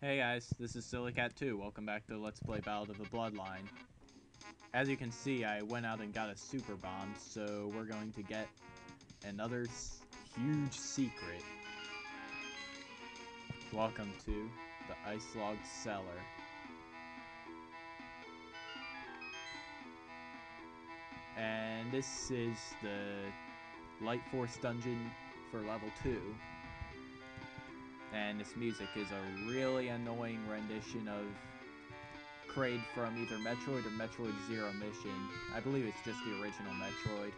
Hey guys, this is SillyCat2. Welcome back to Let's Play Ballad of the Bloodline. As you can see, I went out and got a super bomb, so we're going to get another huge secret. Welcome to the Ice Log Cellar. And this is the Light Force dungeon for level 2 and this music is a really annoying rendition of Kraid from either Metroid or Metroid Zero Mission. I believe it's just the original Metroid.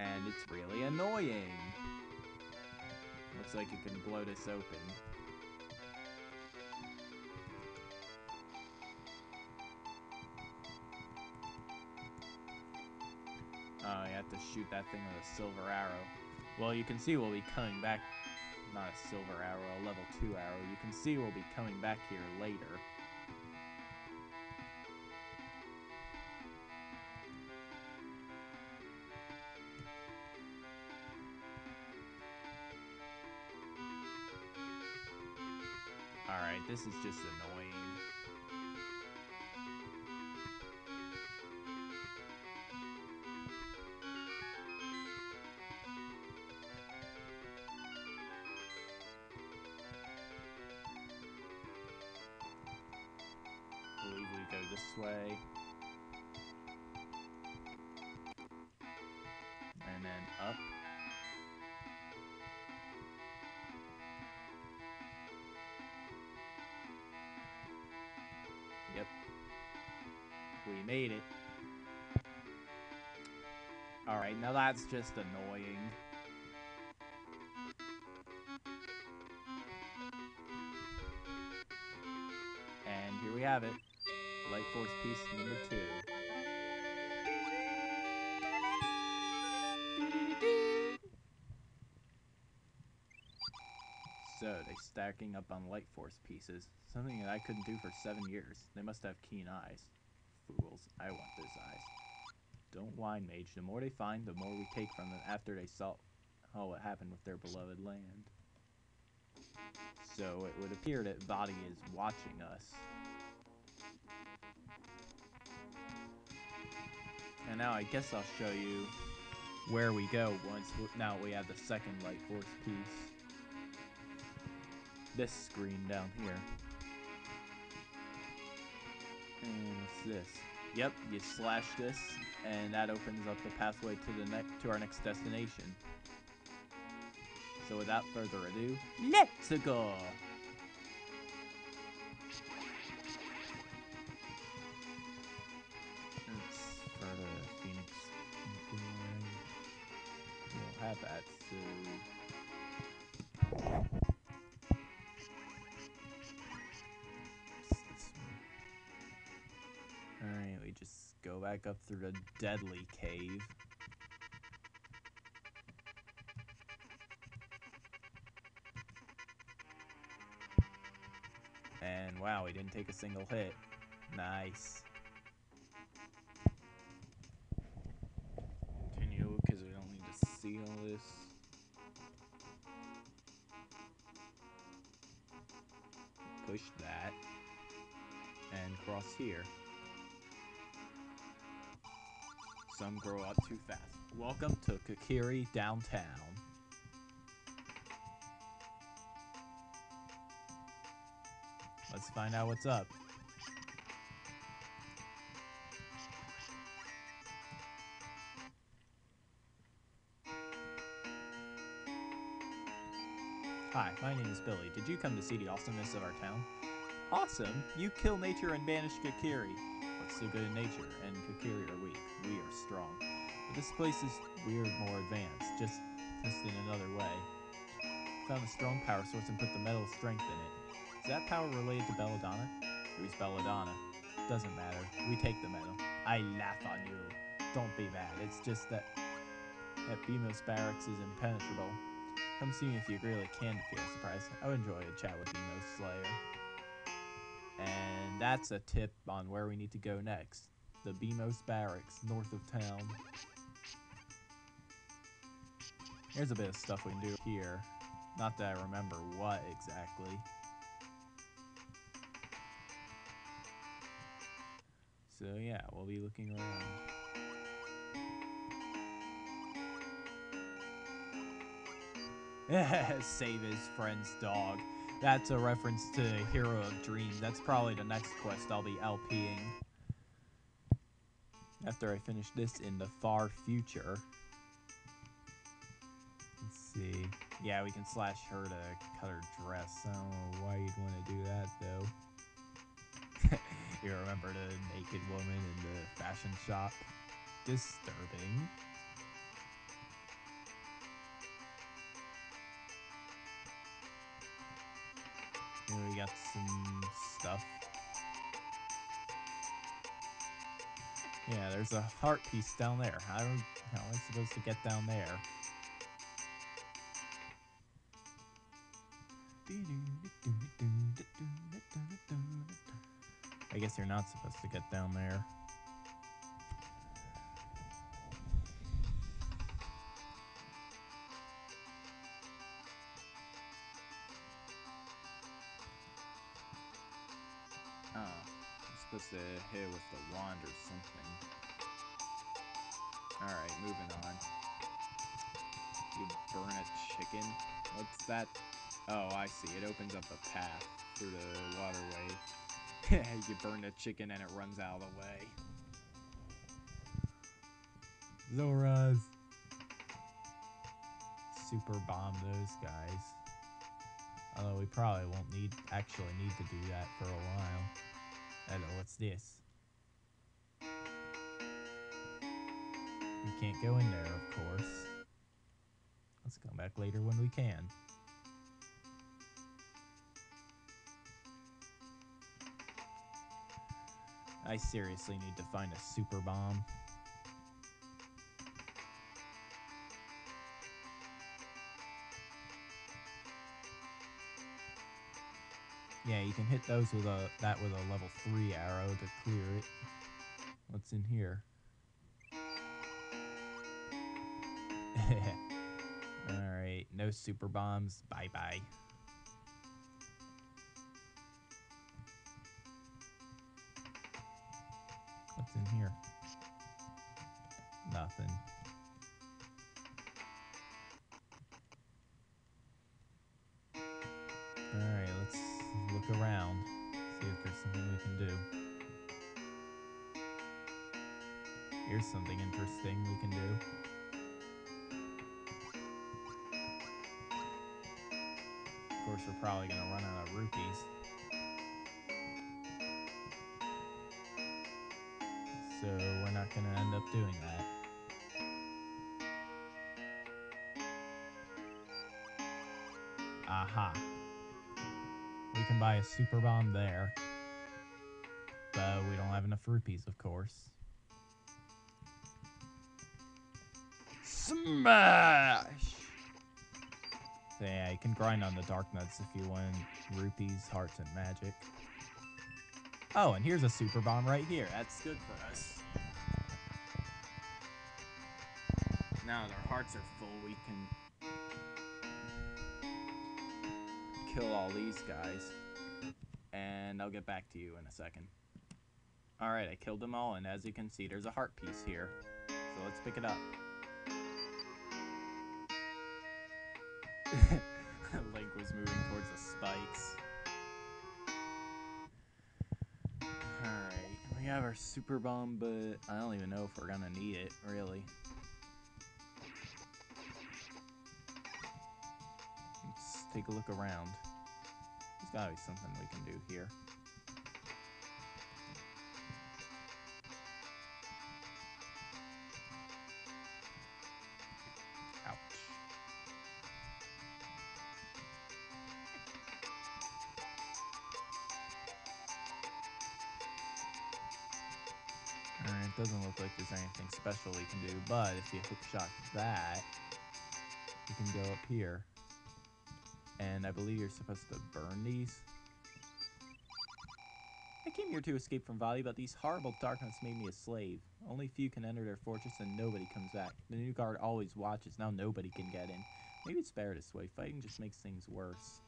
And it's really annoying. Looks like you can blow this open. Oh, you have to shoot that thing with a silver arrow. Well, you can see we'll be coming back. Not a silver arrow, a level 2 arrow. You can see we'll be coming back here later. Alright, this is just annoying. Go this way. And then up. Yep. We made it. Alright, now that's just annoying. And here we have it. Force piece number two. So, they're stacking up on Light Force pieces. Something that I couldn't do for seven years. They must have keen eyes. Fools. I want those eyes. Don't whine, Mage. The more they find, the more we take from them after they saw oh, what happened with their beloved land. So, it would appear that Vaati is watching us. And now I guess I'll show you where we go once w now we have the second light force piece. This screen down here. And what's this? Yep, you slash this, and that opens up the pathway to the next to our next destination. So without further ado, let's go! Alright, we just go back up through the deadly cave. And wow, we didn't take a single hit. Nice. This. Push that. And cross here. Some grow up too fast. Welcome to Kokiri Downtown. Let's find out what's up. Hi, my name is Billy. Did you come to see the awesomeness of our town? Awesome! You kill nature and banish Kokiri. What's so good in nature? And Kokiri are weak. We are strong. But this place is weird, more advanced. Just, just in another way. Found a strong power source and put the metal strength in it. Is that power related to Belladonna? Who's Belladonna? Doesn't matter. We take the metal. I laugh on you. Don't be mad. It's just that that Beamos Barracks is impenetrable. Come see me if you agree like candy feel surprise. I would enjoy a chat with Beamos Slayer. And that's a tip on where we need to go next. The Beamos Barracks, north of town. Here's a bit of stuff we can do here. Not that I remember what exactly. So yeah, we'll be looking around. Save his friend's dog. That's a reference to Hero of Dreams. That's probably the next quest I'll be LPing. After I finish this in the far future. Let's see. Yeah, we can slash her to cut her dress. I don't know why you'd want to do that, though. you remember the naked woman in the fashion shop? Disturbing. We got some stuff. Yeah, there's a heart piece down there. Do, how am I supposed to get down there? I guess you're not supposed to get down there. Supposed to hit with the wand or something. Alright, moving on. You burn a chicken? What's that? Oh, I see. It opens up a path through the waterway. you burn a chicken and it runs out of the way. Zoras. Super bomb those guys. Although we probably won't need actually need to do that for a while. Hello, what's this? We can't go in there, of course. Let's come back later when we can. I seriously need to find a super bomb. Yeah, you can hit those with a that with a level 3 arrow to clear it. What's in here? Alright, no super bombs. Bye bye. What's in here? Nothing. Here's something interesting we can do. Of course, we're probably gonna run out of rupees. So we're not gonna end up doing that. Aha. We can buy a super bomb there. But we don't have enough rupees, of course. Smash! So yeah, you can grind on the dark nuts if you want rupees, hearts, and magic. Oh, and here's a super bomb right here. That's good for us. Now that our hearts are full, we can kill all these guys. And I'll get back to you in a second. Alright, I killed them all, and as you can see, there's a heart piece here. So let's pick it up. Link was moving towards the spikes. Alright, we have our super bomb, but I don't even know if we're gonna need it, really. Let's take a look around. There's gotta be something we can do here. Alright, it doesn't look like there's anything special we can do, but if you hookshot that, you can go up here. And I believe you're supposed to burn these. I came here to escape from Valley, but these horrible darkness made me a slave. Only few can enter their fortress and nobody comes back. The new guard always watches, now nobody can get in. Maybe it's better this way. Fighting just makes things worse.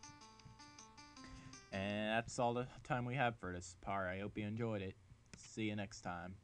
And that's all the time we have for this part. I hope you enjoyed it. See you next time.